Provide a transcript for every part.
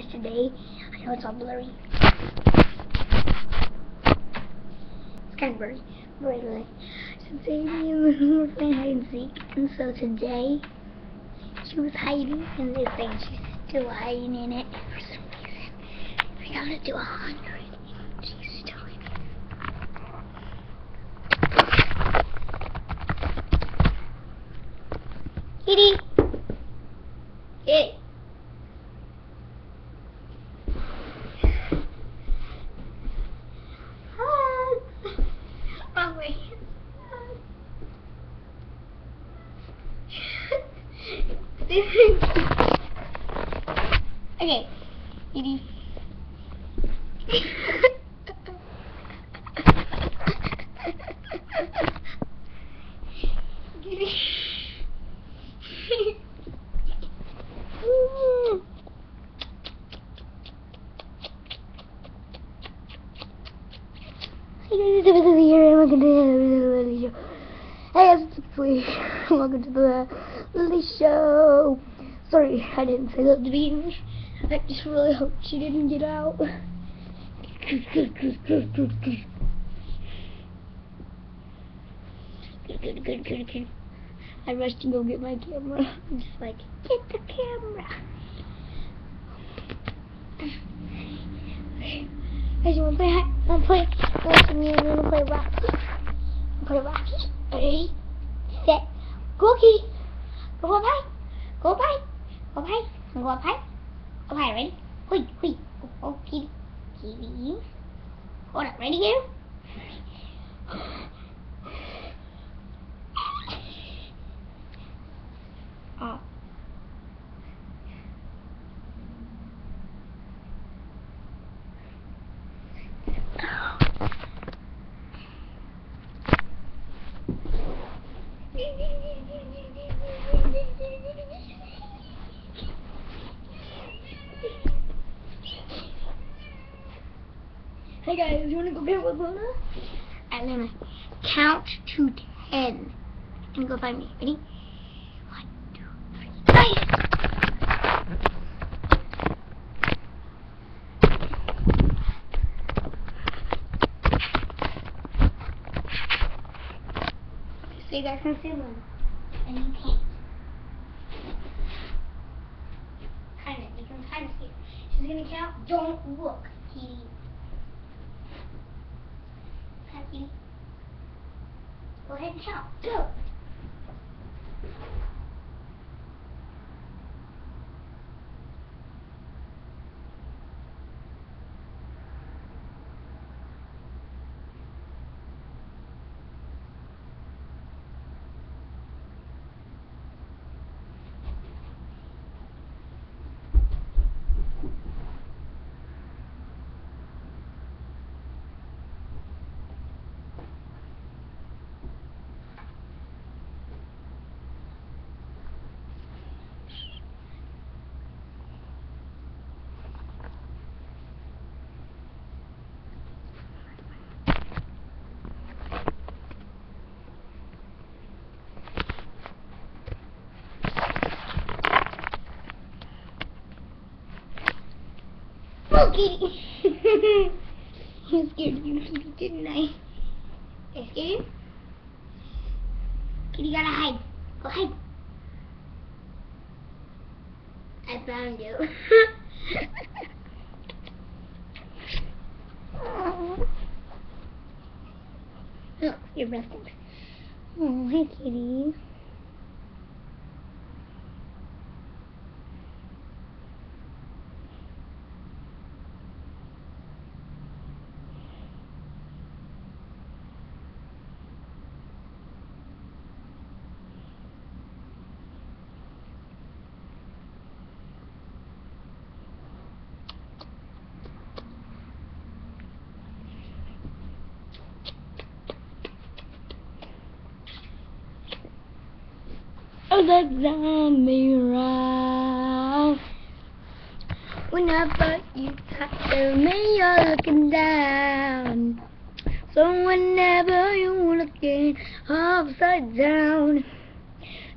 today. I know it's all blurry. It's kind of blurry. Blurry. So today me and were playing hide and seek. And so today, she was hiding in this thing. She's still hiding in it for some reason. We got to a hundred. It. Kitty! Kitty! Hugs! Oh, wait. Okay. Kitty. Kitty. Hey guys, it's Lee. Welcome to the Lily Show. Sorry, I didn't say that to be. I just really hope she didn't get out. I rushed to go get my camera. I'm just like, get the camera. Guys, you wanna play? hi- Wanna play? Wanna play? You wanna play Rocky? Wanna play Rocky? Ready? Set. Kitty. Go up high. Go up high. Go up high. Go up high. Go high. Ready? Hui, hui. Oh, kitty. Kitty. Hold up. Ready, you? Hey guys, you wanna go get with Luna? I'm gonna count to ten and go find me. Ready? One, two, three. Nice! So you guys can see Luna. And you can't. Kind of. You can kind of see her. She's gonna count. Don't look, Kitty. Happy. Go ahead and count. Go. Oh, Kitty. you scared you, didn't I? I scared you? Kitty, gotta hide. Go hide. I found you. oh, you're resting. Oh, hi, Kitty. Alexandria. Whenever you touch me, you're looking down. So whenever you looking upside down,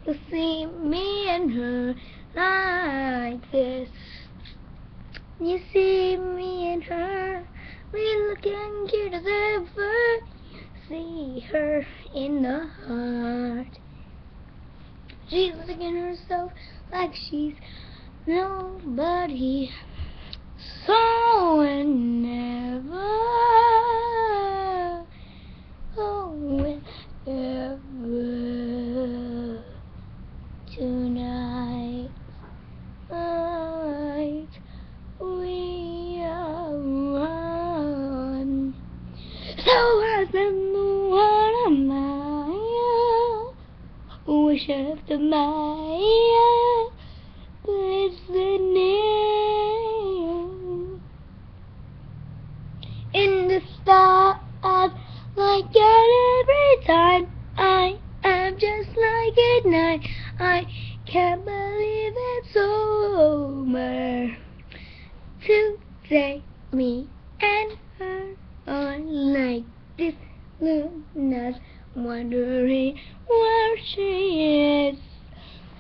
you see me and her like this. You see me and her, we looking cute as ever. See her in the heart. She's looking herself like she's nobody. So whenever, oh whenever, tonight, night, we are one. So I spend the one of my wish after my listening in the stars like that every time. I am just like at night. I can't believe it's over. Today me and her are like this. Luna's wondering where she is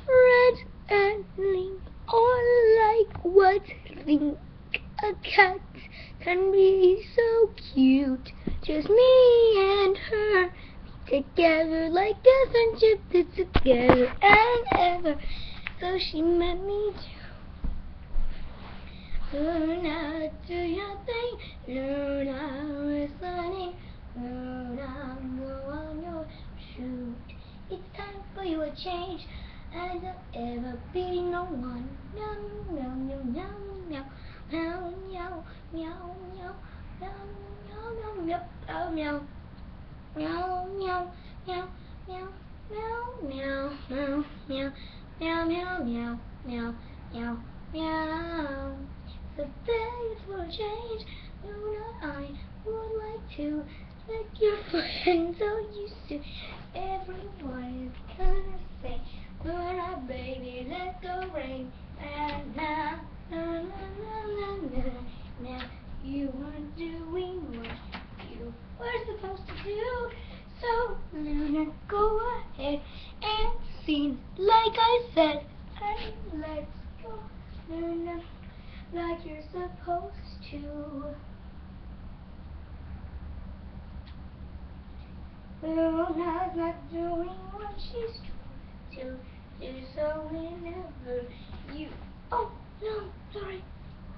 red and link or like what think a cat can be so cute. Just me and her. Together like a friendship that's together and ever. So she met me too. Luna do your thing. Luna listening Luna go on your shoot. It's time for you a change. And don't ever be no one. Meow, meow, meow, meow, meow, meow, meow, meow, meow, meow, meow, meow, meow, meow, meow, meow, meow, meow, meow, meow, meow, meow. So things will change. Luna, I would like to make your friends so used to everyone gonna say. Luna, baby, let go rain. And now, na, na, na, you are doing what you were supposed to do. So, Luna, go ahead and sing like I said. And let's go, Luna, like you're supposed to. Luna's not doing what she's trying to do so whenever you oh no, sorry.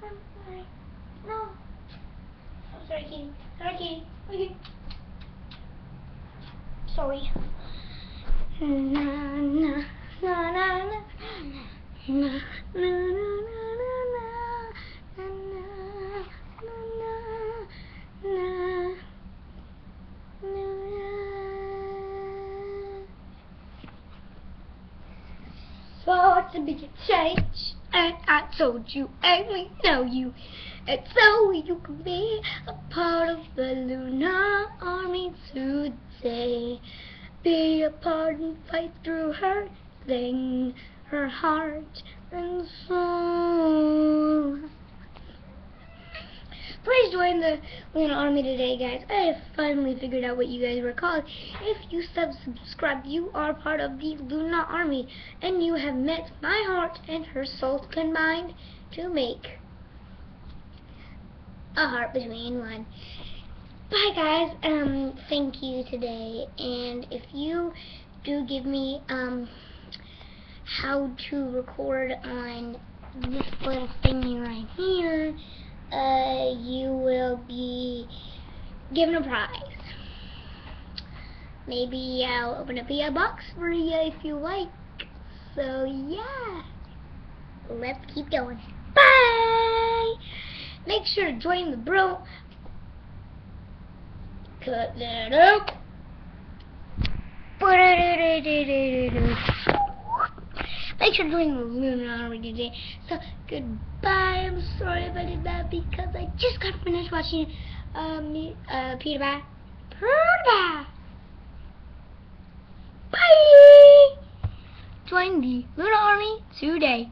I'm sorry. No. I'm sorry, King. Sorry, King. Okay. Sorry. Na na na na na na na. And I told you, and we know you, and so you can be a part of the Luna Army today. Be a part and fight through her thing, her heart and soul. Please join the Luna Army today, guys. I have finally figured out what you guys were called. If you subscribe, you are part of the Luna Army, and you have met my heart and her soul combined to make a heart between one. Bye, guys. Um, thank you today, and if you do give me um how to record on this little thingy right here uh, you will be given a prize. Maybe I'll open a PO box for you if you like. So yeah, let's keep going. Bye! Make sure to join the bro. Cut that up. Make sure to join the Luna Army today. So, goodbye. I'm sorry if I did that because I just got finished watching um, uh, Peter Pan. Peter Bye! Join the Luna Army today.